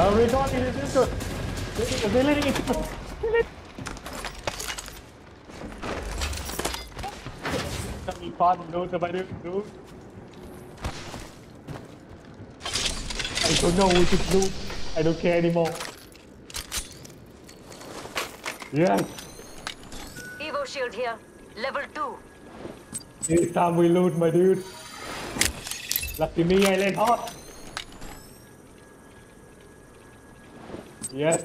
Uh, it, it's good. Ability. Having fun, no, somebody do. I don't know what to do. I don't care anymore. Yes, Evo shield here. Level 2. this time we loot, my dude. Lucky me, I land hot. Yes.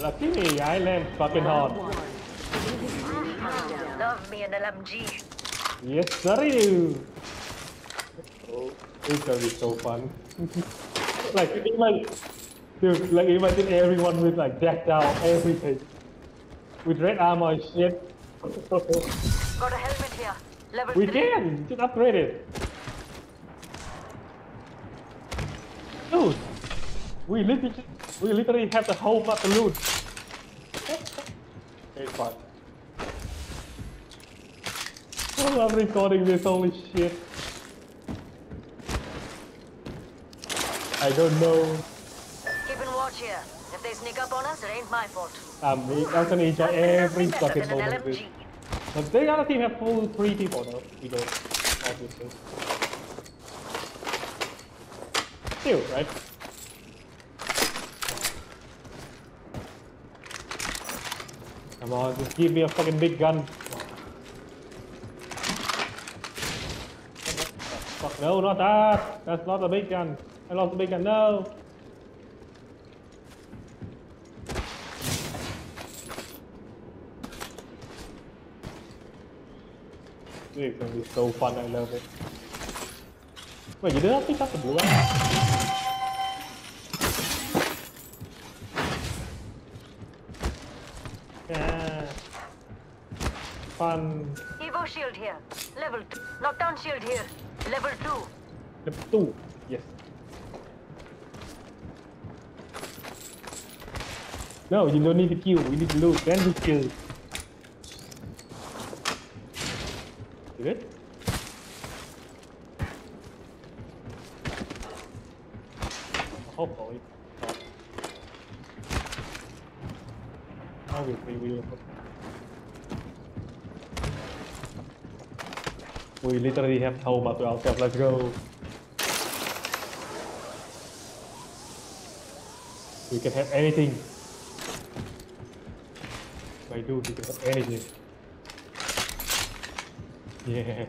Lucky me, I land fucking hard. Love me an LMG. Yes, sir. Oh, it's gonna be so fun. like, like, dude, like imagine everyone with like decked out everything, with red armor and shit. Got a helmet here. Level we 3. can just upgrade it. Dude, we literally, we literally have the whole map to loot. It's fun. Oh, I'm recording this, holy shit. I don't know. Keeping watch here. If they sneak up on us, it ain't my fault. Um, I'm gonna enjoy every fucking moment of this. LMG. But the other team have full three people though. We don't, obviously. Still, right? Come on, just give me a fucking big gun. Fuck no, not that! That's not a big gun. I lost the big gun, no! This is gonna be so fun, I love it. Wait, you didn't pick up the blue one? Fun. Evo shield here. Level 2. Knockdown shield here. Level 2. The two. Yes. No, you don't need to kill. We need to loot. Then we kill. You good? Hopefully. Obviously, we will. We literally have map to ourselves. Let's go. We can have anything. I do, we can have anything. Yeah.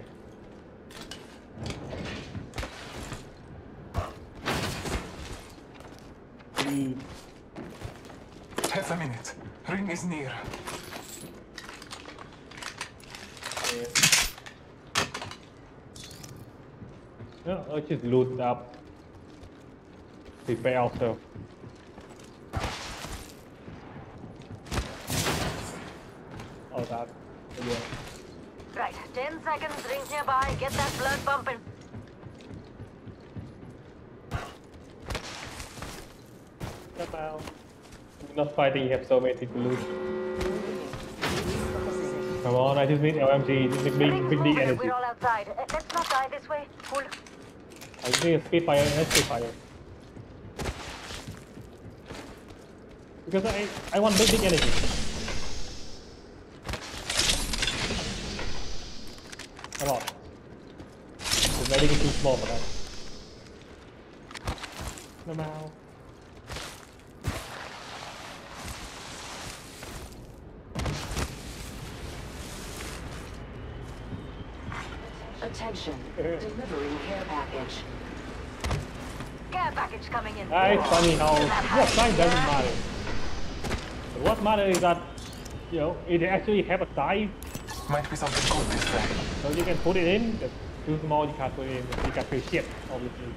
Half a minute. Ring is near. Yeah, let's just loot up. Prepare ourselves. All that. Yeah. Right. 10 seconds. Rings nearby. Get that blood pumping. Come out. We're not fighting, you have so many to lose. Come on, I just need LMG, just big, big, big, big energy. We're all outside. Uh, Let's not die this way. Cool. I need a Spitfire and a Spitfire. Because I, I want big, energy. A lot. The medic is too small for that. No matter. Attention. Delivering care package. Care package coming in. Ah, it's funny how what size doesn't matter. But what matters is that you know it actually have a size, Might be something good this way. so you can put it in. Just too small, you can't put it in. You can feel shit, obviously.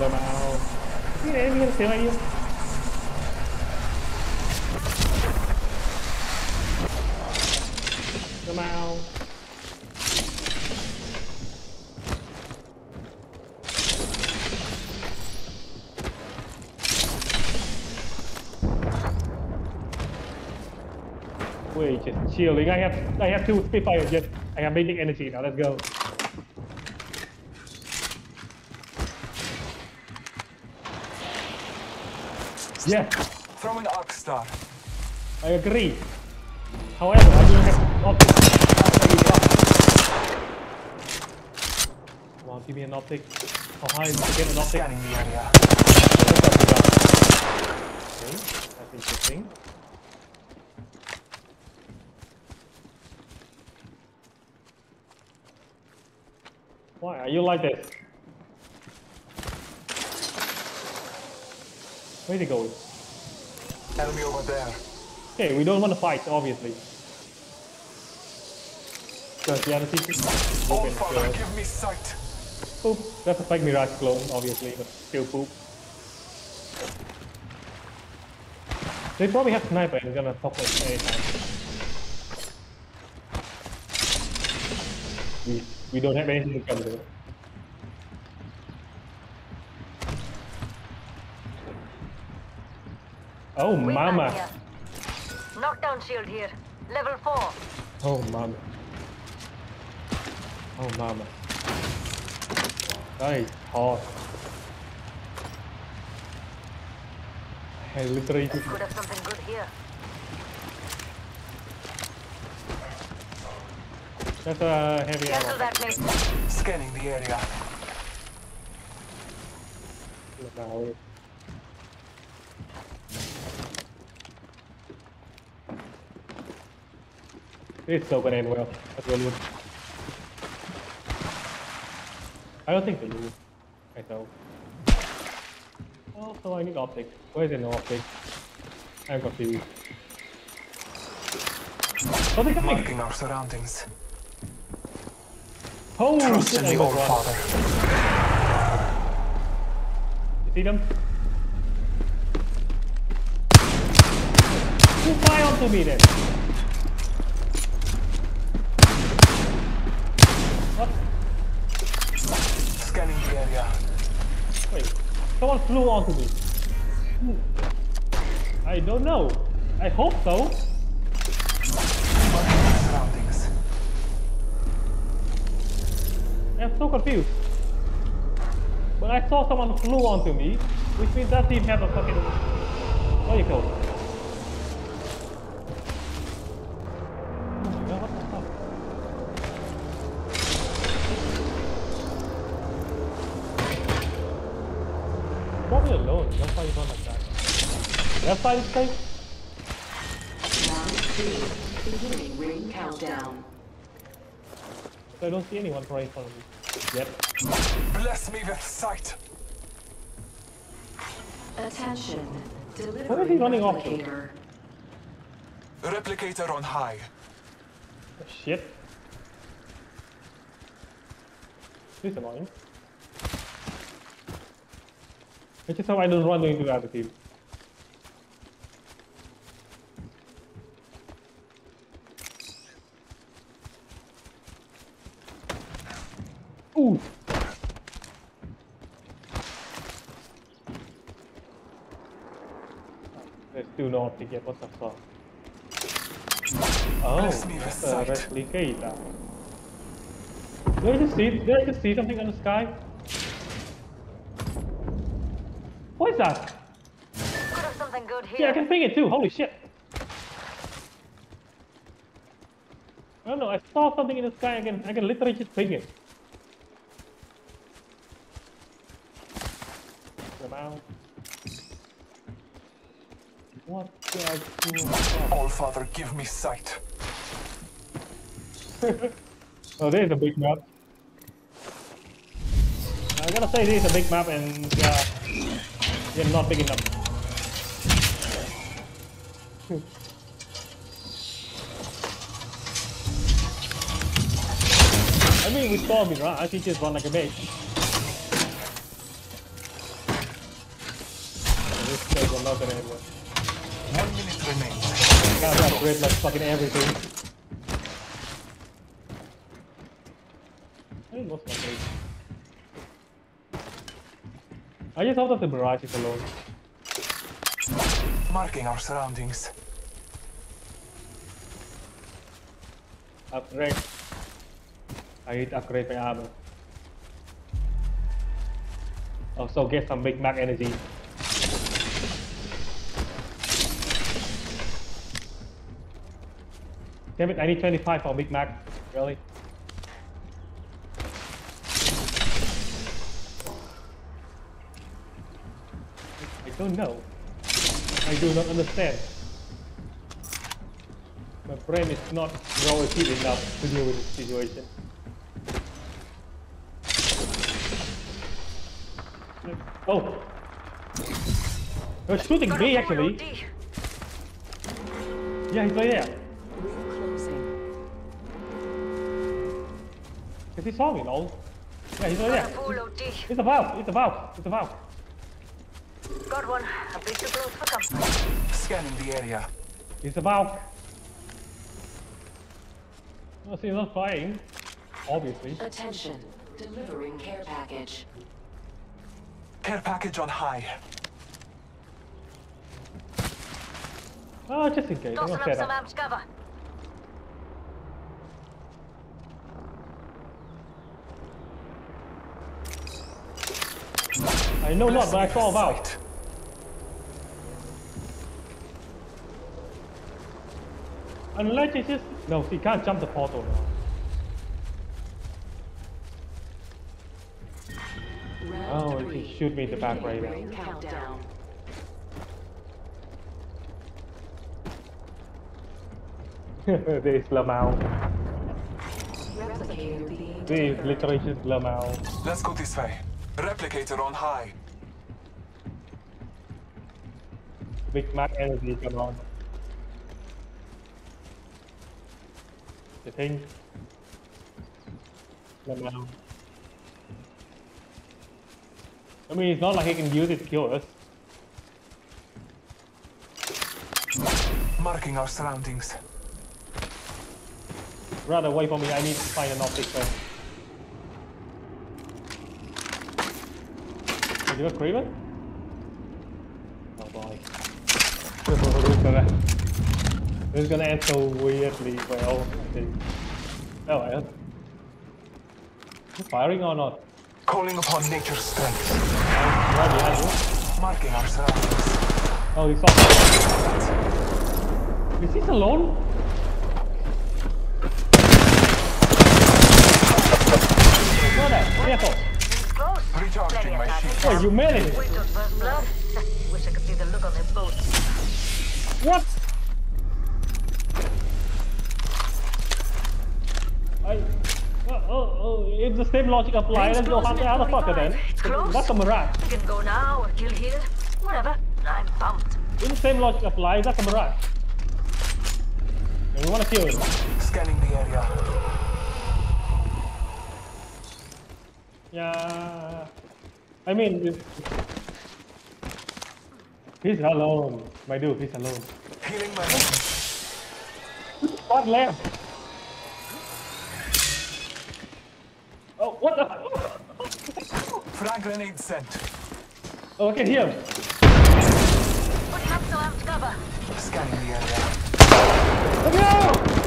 Rồi mà cái này em xem ai yêu Rồi mà Wait, just chilling. I have I have two Spitfire jets. I am basic energy now. Let's go. Yeah, Throwing Arc Star. I agree. However, I do have optics. Come on, give me an optic. Oh, How high get an optic? Scanning the area. Okay, that's interesting. Why are you like this? Where's he going? Enemy over there. Okay, we don't want to fight, obviously. Because the other team All open, oh, Father, give me sight. poop. That's a fake Mirage clone, obviously, but still poop. They probably have sniper and gonna pop us anytime. We, we don't have anything to come to. Oh, Wingman mama. here. Knockdown shield here. Level 4. Oh, mama. Oh, mama. That is hot. I literally just Could have something good here. That's a heavy Cancel ammo. that, mate. Scanning the area. Now, It's so gonna end well. That's really good. I don't think they do. I know. Oh, also, I need optics. Where is the no optics? I'm confused. Oh, they coming! Marking our surroundings. Oh, Trust shit, in I the got one. Father. You see them? You fly onto me then. What? Scanning the area. Wait. Someone flew onto me. I don't know. I hope so. I'm so confused. But I saw someone flew onto me, which means that team have a fucking what do you call it? Oh my god, what the fuck? Leave me alone, don't fight on like that. Left side is safe? Beginning ring countdown. I don't see anyone right in front of me. Yet. Bless me with sight. Attention. Where is he Delivering running off to? replicator. Replicator on high. Oh, shit. This is annoying. I just hope I don't run into the other team. Ooh! There's still no optic yet, what the fuck? Oh, Bless that's a sight. replicator. Did I just see, did I just see something on the sky? What is that? Could have something good Yeah, I can ping it too, holy shit. I don't know, I saw something in the sky, I can, I can literally just ping it. Come out. What the fuck? All Father, give me sight. Oh, there's a big map. I gotta say, this is a big map and uh, you're not big enough. I mean, with Stormy, right? I think just run like a bitch. This guy will not gonna end well. One minute remains. Gotta upgrade like fucking everything. I think most likely. I just hope that the barrage is alone. Marking our surroundings. Upgrade. I need to upgrade my armor. Also get some Big Mac energy. Damn it, I need 25 for Big Mac. Really? I don't know. I do not understand. My brain is not relative enough to deal with this situation. Oh! They're shooting me actually. Yeah, he's right there. Because he saw me, lol. Yeah, he's right Got there. It's a valve, it's a valve, it's a valve. Got one. A bit too close for comfort. Scanning the area. It's a valve. No, see, he's not flying. Obviously. Attention. Delivering care package. Care package on high. Oh, just in case. I'm Tossing not up some up. amped cover. I know not, but I saw a valve. Sight. Unless it's just... No, he can't jump the portal now. Round Oh, he three. shoot me in the back right now. Ring countdown. this is Lamau. Replicator This is literally just Lamau. Let's go this way. Replicator on high. Big Mac energy, come on. The thing. Lamau. I mean, it's not like he can use it to kill us. Marking our surroundings. Rather wait for me, I need to find an optic first. Did you got Kraber? Oh boy. this is gonna this is gonna end so weirdly well, I think. Oh well. You firing or not? Calling upon nature's strength. Right behind you. Marking our surroundings. Oh, he's off. Is he alone? Go there, careful. He's close. Recharging Plenty of my time. shield. Oh, you managed. We took first blood. Wish I could see the look on their boats. What? I. Oh, oh, oh, if the same logic applies, let's go Rings hunt the closing other fucker then. It's close. That's a mirage. We can go now or kill here. Whatever. I'm pumped. If the same logic applies, that's a mirage. And we wanna kill him. Scanning the area. Yeah. I mean, if- he's alone. My dude, he's alone. Healing my wounds. What left? Oh, what the? Frag grenade sent. Oh, I can hear him. Putting up some cover. Scanning the area. Let me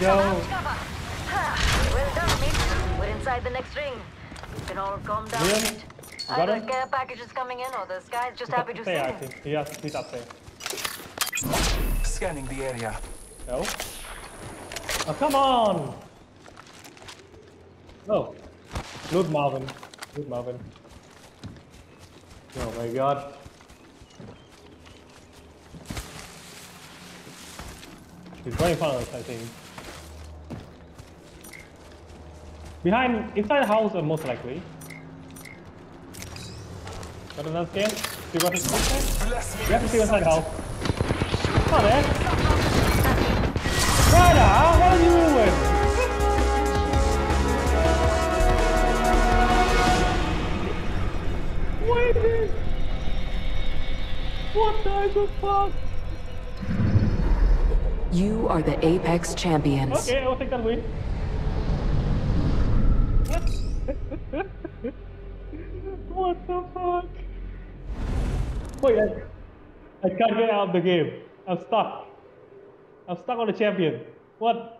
go. Amped cover. Well done, mate. We're inside the next ring. You can all calm down. Liam, a bit. Either him? care package is coming in or the sky's just happy to see There, I you. think. He has, he's up there. Scanning the area. No? Oh, come on! Oh. Loot Marvin. Loot Marvin. Oh my god. He's right in front of us, I think. Behind, inside the house, uh, most likely. Got another scan? He's doing? Bless me. You have to see inside the house. Oh, there. Ryder, what are you doing? Wait a minute. What the fuck? You are the Apex champions. Okay, I'll take that win. What the fuck? Wait, I, I can't get out of the game. I'm stuck. I'm stuck on the champion. What?